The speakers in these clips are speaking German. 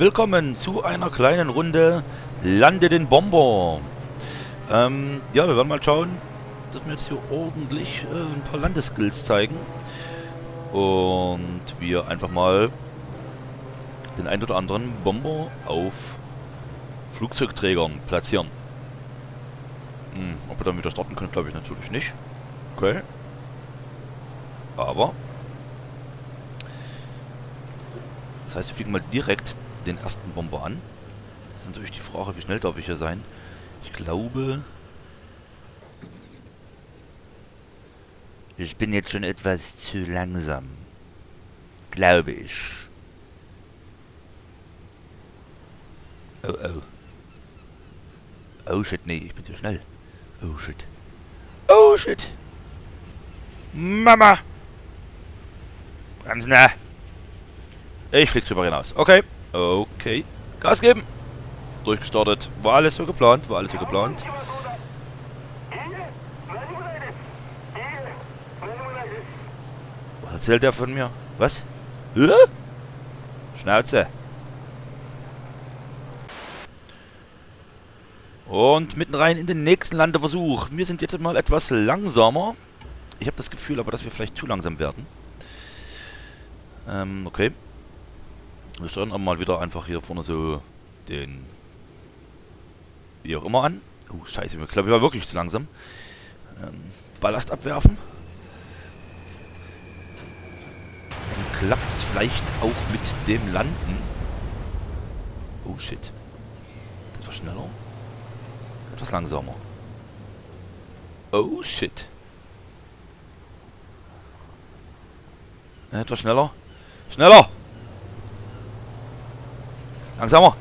Willkommen zu einer kleinen Runde Lande den Bomber. Ähm, ja, wir werden mal schauen, dass wir jetzt hier ordentlich äh, ein paar Landeskills zeigen. Und wir einfach mal den ein oder anderen Bomber auf Flugzeugträgern platzieren. Hm, ob wir dann wieder starten können, glaube ich natürlich nicht. Okay. Aber Das heißt, wir fliegen mal direkt den ersten Bomber an. Das ist natürlich die Frage, wie schnell darf ich hier sein. Ich glaube... Ich bin jetzt schon etwas zu langsam. Glaube ich. Oh, oh. Oh shit, nee, ich bin zu schnell. Oh shit. Oh shit. Mama! Bremsen! Ich flieg drüber hinaus. Okay. Okay. Gas geben. Durchgestartet. War alles so geplant. War alles so geplant. Was erzählt der von mir? Was? Hä? Schnauze. Und mitten rein in den nächsten Landeversuch. Wir sind jetzt mal etwas langsamer. Ich habe das Gefühl aber, dass wir vielleicht zu langsam werden. Ähm, okay. Wir steuern mal wieder einfach hier vorne so den... Wie auch immer an. Oh, scheiße, ich glaube, ich war wirklich zu langsam. Ähm, Ballast abwerfen. Dann klappt es vielleicht auch mit dem Landen. Oh, shit. Das war schneller. Etwas langsamer. Oh, shit. Etwas schneller. Schneller! Langsamer.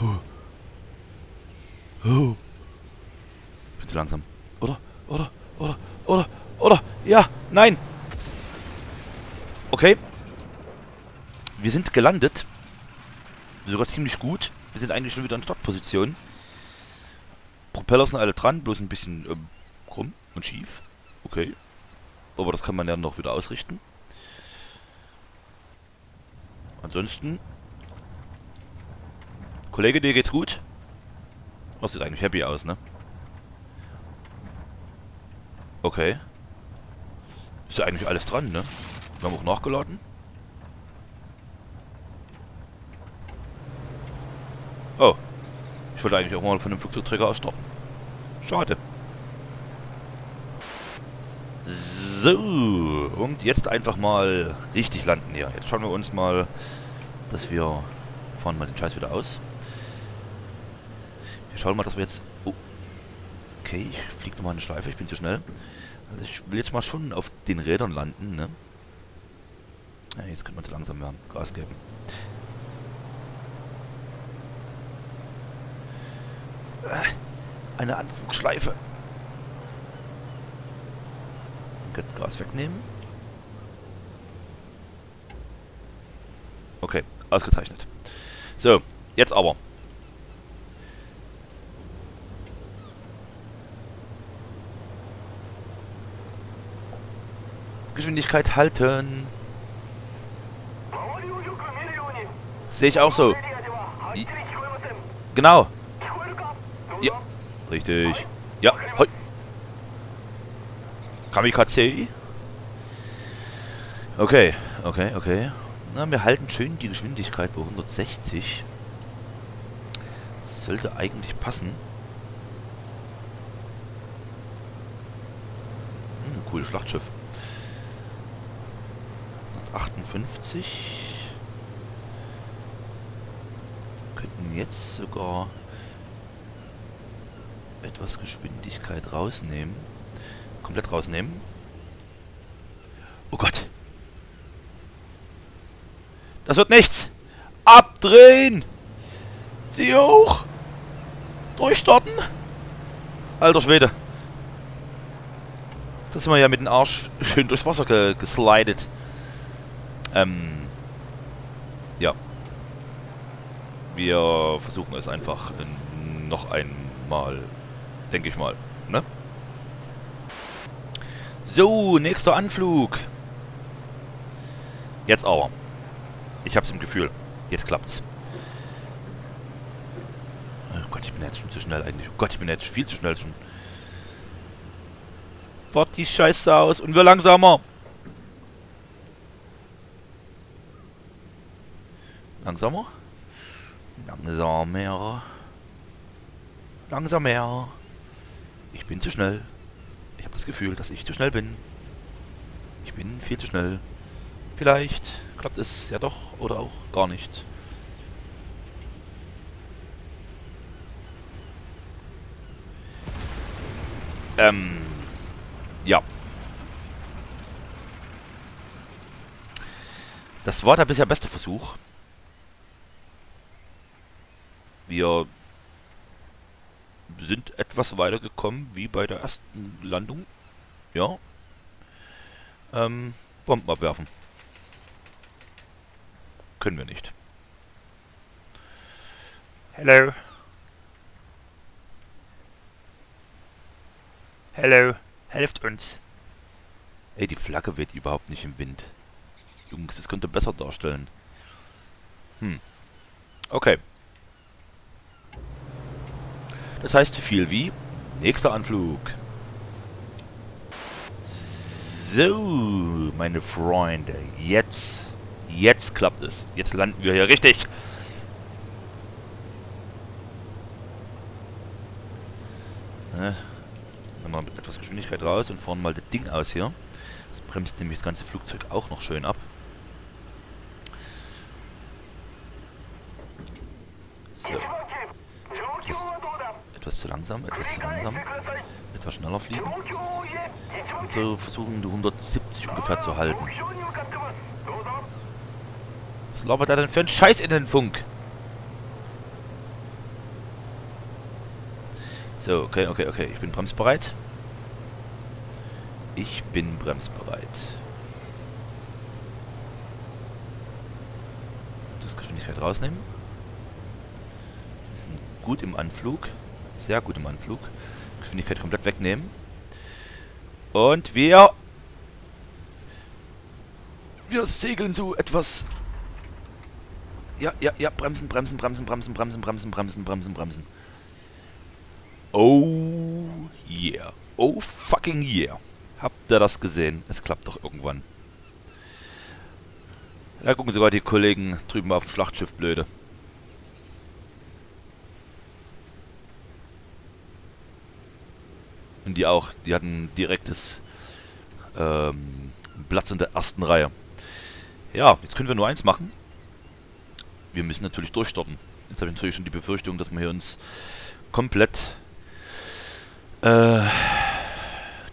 Huh. Huh. Ich bin zu langsam. Oder? Oder? Oder? Oder? Oder? Ja! Nein! Okay. Wir sind gelandet. Sogar ziemlich gut. Wir sind eigentlich schon wieder in Startposition. Propeller sind alle dran, bloß ein bisschen ähm, krumm und schief. Okay. Aber das kann man ja noch wieder ausrichten. Ansonsten Kollege, dir geht's gut? Das sieht eigentlich happy aus, ne? Okay. Ist ja eigentlich alles dran, ne? Wir haben auch nachgeladen. Oh. Ich wollte eigentlich auch mal von dem Flugzeugträger aus starten. Schade. So. Und jetzt einfach mal richtig landen hier. Jetzt schauen wir uns mal, dass wir fahren mal den Scheiß wieder aus. Wir schauen mal, dass wir jetzt... Oh. Okay, ich fliege nochmal eine Schleife, ich bin zu schnell. Also ich will jetzt mal schon auf den Rädern landen, ne? Ja, jetzt könnte man zu langsam werden. Gas geben. Äh, eine Anflugschleife. Gas wegnehmen. Okay, ausgezeichnet. So, jetzt aber. Geschwindigkeit halten. Sehe ich auch so. I genau. Ja. Richtig. Ja. Hoi. Kamikaze. Okay. Okay, okay. Na, wir halten schön die Geschwindigkeit bei 160. Das sollte eigentlich passen. Hm, cooles Schlachtschiff. 58. Könnten jetzt sogar etwas Geschwindigkeit rausnehmen. Komplett rausnehmen. Oh Gott. Das wird nichts. Abdrehen. Zieh hoch. Durchstarten. Alter Schwede. Da sind wir ja mit dem Arsch schön durchs Wasser ge. Ähm, ja. Wir versuchen es einfach noch einmal, denke ich mal. Ne? So, nächster Anflug. Jetzt aber. Ich hab's im Gefühl. Jetzt klappt's. Oh Gott, ich bin jetzt schon zu schnell eigentlich. Oh Gott, ich bin jetzt viel zu schnell schon. Wart die Scheiße aus und wir langsamer. Langsamer? Langsamer. Langsamer. Ich bin zu schnell. Ich habe das Gefühl, dass ich zu schnell bin. Ich bin viel zu schnell. Vielleicht klappt es ja doch oder auch gar nicht. Ähm, ja. Das war der bisher beste Versuch. Wir sind etwas weiter gekommen wie bei der ersten Landung. Ja. Ähm, Bomben abwerfen. Können wir nicht. Hello. Hello. Helft uns. Ey, die Flagge weht überhaupt nicht im Wind. Jungs, das könnte besser darstellen. Hm. Okay. Das heißt so viel wie nächster Anflug. So, meine Freunde, jetzt, jetzt klappt es. Jetzt landen wir hier richtig. Ne? Mit etwas Geschwindigkeit raus und fahren mal das Ding aus hier. Das bremst nämlich das ganze Flugzeug auch noch schön ab. So. Etwas, zu langsam, etwas zu langsam. Etwas schneller fliegen. Und so versuchen die 170 ungefähr zu halten. Was labert er denn für ein Scheiß in den Funk? So, okay, okay, okay. Ich bin bremsbereit. Ich bin bremsbereit. Das Geschwindigkeit rausnehmen. Wir sind gut im Anflug. Sehr gut im Anflug. Geschwindigkeit komplett wegnehmen. Und wir... Wir segeln so etwas... Ja, ja, ja, bremsen, bremsen, bremsen, bremsen, bremsen, bremsen, bremsen, bremsen, bremsen. Oh yeah. Oh fucking yeah. Habt ihr das gesehen? Es klappt doch irgendwann. Da gucken sogar die Kollegen drüben auf dem Schlachtschiff blöde. Und die auch. Die hatten direktes ähm, Platz in der ersten Reihe. Ja, jetzt können wir nur eins machen. Wir müssen natürlich durchstarten. Jetzt habe ich natürlich schon die Befürchtung, dass wir hier uns komplett äh,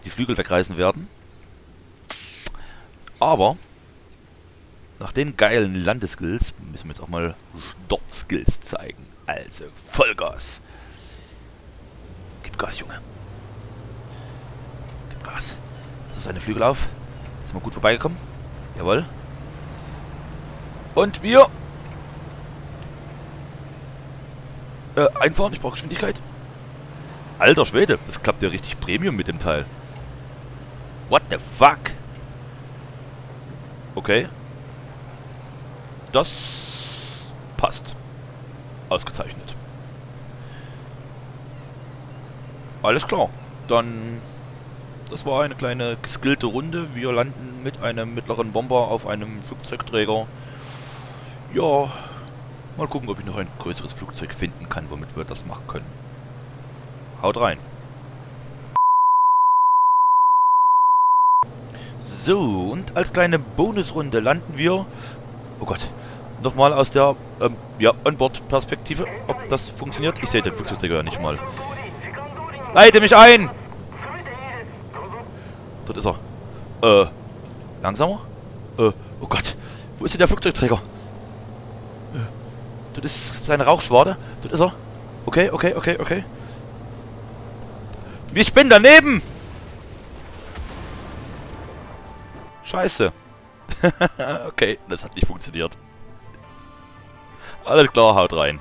die Flügel wegreißen werden. Aber nach den geilen Landeskills müssen wir jetzt auch mal Start-Skills zeigen. Also Vollgas. Gib Gas, Junge. Gas. So, seine Flügel auf. Sind wir gut vorbeigekommen. Jawohl. Und wir... Äh, einfahren. Ich brauche Geschwindigkeit. Alter Schwede, das klappt ja richtig Premium mit dem Teil. What the fuck? Okay. Das passt. Ausgezeichnet. Alles klar. Dann... Das war eine kleine geskillte Runde. Wir landen mit einem mittleren Bomber auf einem Flugzeugträger. Ja, mal gucken, ob ich noch ein größeres Flugzeug finden kann, womit wir das machen können. Haut rein. So, und als kleine Bonusrunde landen wir... Oh Gott. Nochmal aus der, ähm, ja, Onboard-Perspektive. Ob das funktioniert? Ich sehe den Flugzeugträger ja nicht mal. Leite mich ein! Dort ist er. Äh, langsamer? Äh, oh Gott. Wo ist denn der Flugzeugträger? Äh, dort ist seine Rauchschwade. Dort ist er. Okay, okay, okay, okay. Ich bin daneben! Scheiße. okay, das hat nicht funktioniert. Alles klar, haut rein.